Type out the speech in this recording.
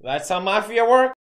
That's how mafia work?